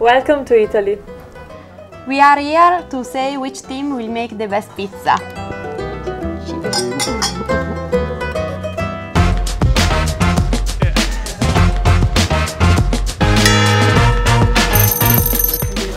Welcome to Italy. We are here to say which team will make the best pizza.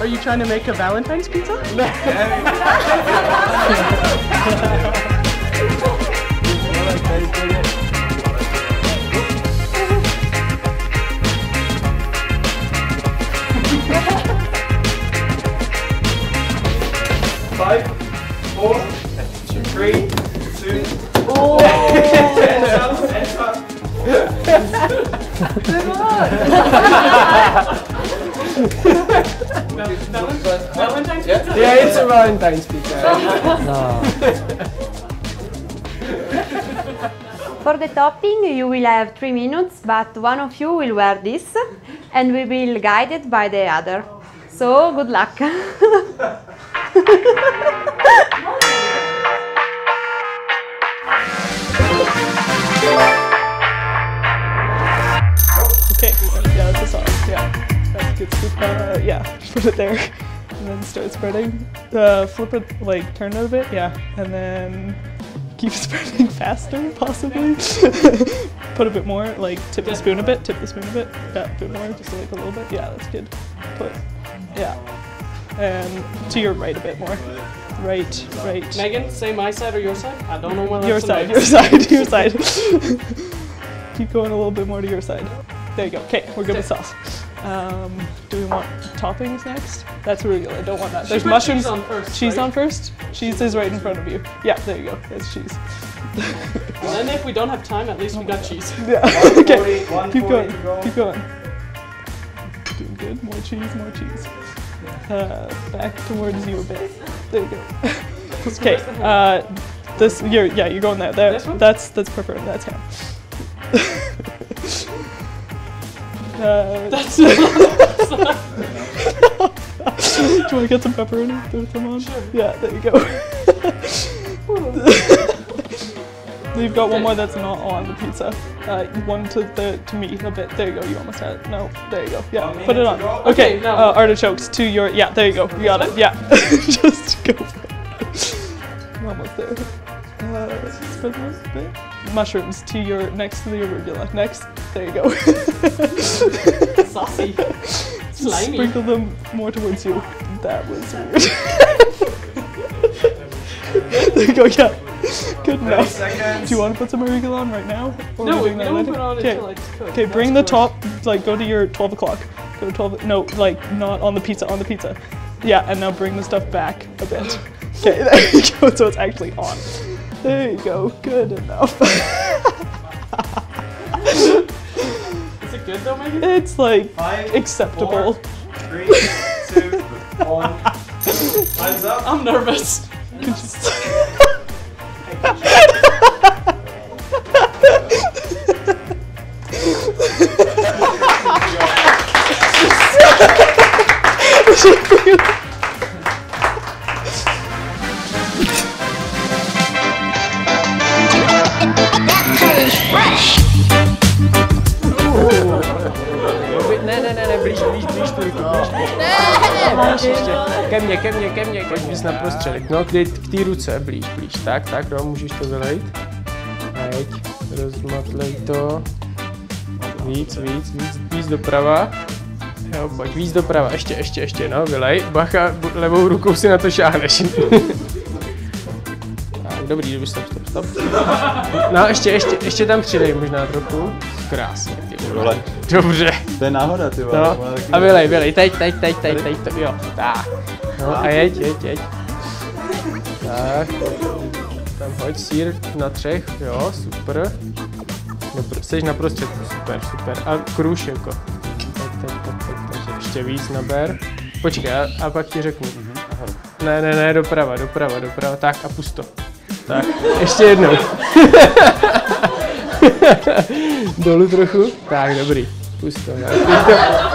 Are you trying to make a Valentine's pizza? Five, four, three, two. Oh. Valentine's pizza? Yeah, it's a Valentine's pizza. For the topping, you will have three minutes, but one of you will wear this and we will guide it by the other. So, good luck. Okay, yeah, that's a sauce. Yeah, good. Uh, yeah, put it there, and then start spreading. Uh, flip it, like turn it a bit. Yeah, and then keep spreading faster, possibly. put a bit more, like tip the spoon a bit. Tip the spoon a bit. Yeah, a bit more, just like a little bit. Yeah, that's good. Put, yeah, and to your right a bit more. Right, right. Megan, say my side or your side? I don't know left Your side, your side, your side. Keep going a little bit more to your side. There you go. Okay, we're good with sauce. Um, do we want toppings next? That's arugula. Don't want that. There's mushrooms. cheese on first, Cheese right? on first. Cheese is right in front of you. Yeah, there you go. There's cheese. And then if we don't have time, at least we got cheese. Yeah. okay. Keep going. go. Keep going. Doing good. More cheese. More cheese. Uh, back towards you a bit. There you go. okay. Uh, this. You're. Yeah. You're going there. There. This one? That's. That's preferred. That's ham. uh, That's do you want to get some pepperoni? Throw some on? Sure. Yeah, there you go. You've got one more that's not on the pizza. Uh, one to the to me a bit. There you go. You almost had it. No, there you go. Yeah, One put it on. Okay, Okay, now- uh, artichokes to your. Yeah, there you go. You got it. Yeah, just go. I'm almost there. Uh, spread them a bit. Mushrooms to your next to the arugula. Next, there you go. saucy. Slimy. Sprinkle them more towards you. That was weird. there you go, yeah. Good 30 enough. seconds. Do you want to put some arugula on right now? Or No, we don't later? put it on Okay. until it's cooked. Okay, bring the top, like go to your 12 o'clock. Go to 12, no, like not on the pizza, on the pizza. Yeah, and now bring the stuff back a bit. Okay, there you go, so it's actually on. There you go, good enough. Is it good though, Megan? it's like Five, acceptable. four, three, two, one. Time's up. I'm nervous. ke mně, ke mně, pojď bys na prostředek. No, k té k té ruce, blíž, blíž. Tak, tak, no, můžeš to vylejt. Teď, rozmatlej to. Víc, víc, víc, víc doprava. Jo, pojď, víc doprava, ještě, ještě, ještě, no, vylej. Bacha, levou rukou si na to šáhneš. tak, dobrý, dobrý, stop, stop, stop. No, ještě, ještě, ještě tam přidej možná trochu. Krásně, ty vole. Dobře. To je náhoda, ty vole. No, a vylej, vylej, teď, teď, teď, teď, teď, to, jo, tak. No a jeď, jeď, jeď. Tak. Tam hoď sír na třech, jo, super. Dobře, jsi na prostředku, super, super. A kruš jako. Tak, tak, tak, tak, tak, ještě víc naber. Počkej, a, a pak ti řeknu. Ne, ne, ne, doprava, doprava, doprava, tak a pusto. Tak, ještě jednou. Dolů trochu. Tak, dobrý. Pust to. tak.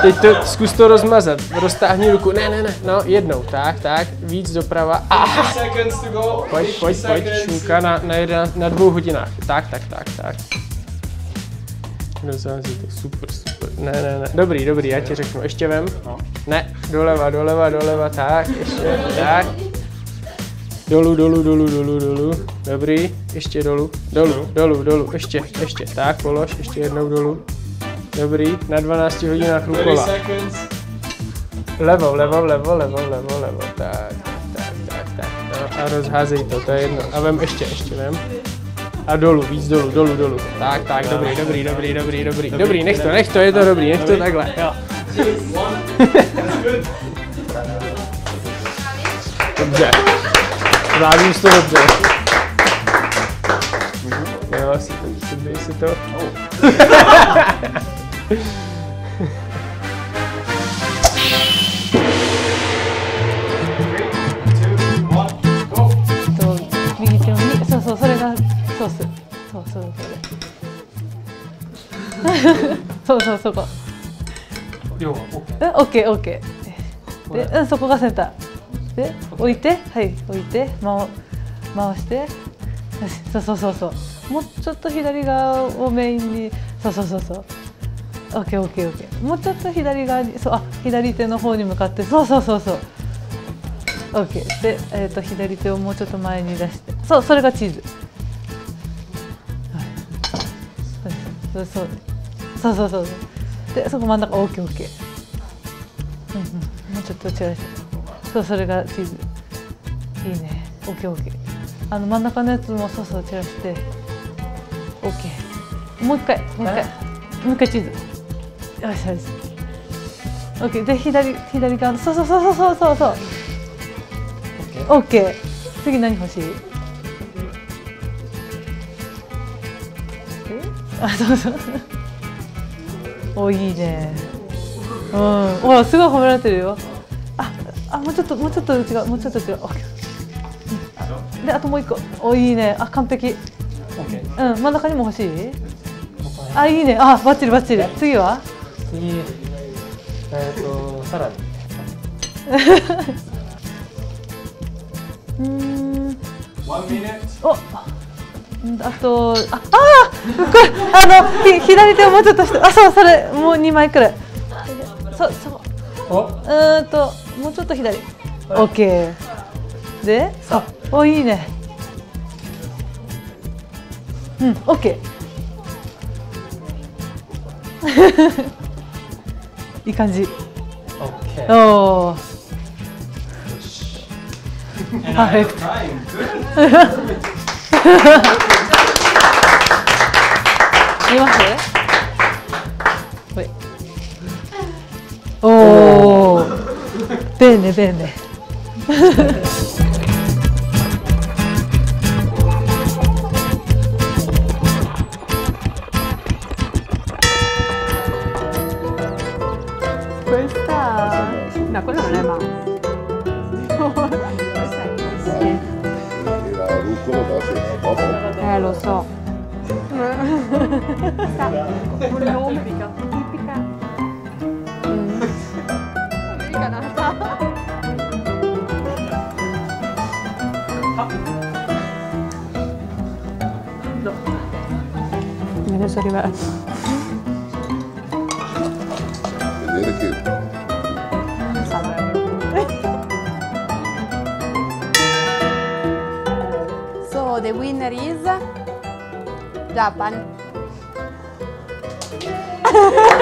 Teď to, teď to, zkus to rozmazat. Roztáhni ruku. Ne, ne, ne. No, jednou. Tak, tak. Víc doprava. A Seconds to go. pojď, pojď, pojď. Šunka na, na, jedna, na dvou hodinách. Tak, tak, tak, tak. Rozhází to. Super, super. Ne, ne, ne. Dobrý, dobrý, já ti řeknu. Ještě vem. Ne, doleva, doleva, doleva. Tak, ještě. Tak. Dolů, dolů, dolů, dolů, dolů. Dobrý, ještě dolů, dolů, dolů, dolů, ještě, ještě. Tak, polož, ještě jednou dolů. Dobrý, na 12 hodinách 30 rukola. Levo, levo, levo, levo, levo, levo. Tak, tak, tak, tak. No, a rozházej to, to je jedno. A vem ještě, ještě vem. A dolů, víc dolů, dolů, dolů. Tak, tak, dobrý, dobrý, dobrý, dobrý, dobrý. Dobrý, nech to, nech to, je to dobrý, nech to takhle, jo. Dobře. Zvládnu to dobře. Jo, si to, si to. 右手をにそうそうそれがそうそうそうそうそそうそうそこ両は OK。うんオッケーオッケーでうんそこがセンターで置いてはい置いて回回してよしそうそうそうそうもうちょっと左側をメインにそうそうそうそうオッケーオッケーオッケーもうちょっと左側にそうあ左手の方に向かってそうそうそうそう。オッケーで、えー、と左手をもうちょっと前に出して。そうそれがチーズ。はい。そうそうそうそう。そうそうでそこ真ん中オッケーオッケーうんうん。もうちょっと散らしてそうそれがチーズ。いいね。オッケーオッケーあの真ん中のやつもそうそう散らしてオッケーもう一回もう一回。もう一回チーズよしよしオッケーで左左側のそうそうそうそうそうそうオッケー。次何欲しい？え？あそうそう。おいいね。うん。ほらすごい褒められてるよ。ああもうちょっともうちょっと違うもうちょっと違う。オッケー。であともう一個。おいいね。あ完璧。OK。うん。真ん中にも欲しい？あいいね。あバッチリバッチリ。次は？次、えっ、と、さらに。うーん.おうんあとああーこれあのひ左手をもうちょっとしてあそうそれもう2枚くらい。そそうおうーんともうちょっと左、オッケー。で？あ。おいいね。うんオッケーいい感じ。オッケー。お。ます？おい。おお。便利便利。Questa... No, quello non è ma. La rucola va. Eh, lo so. Questa un nome tipica. Mm. Americanata. No. Adesso arriva. The winner is Japan.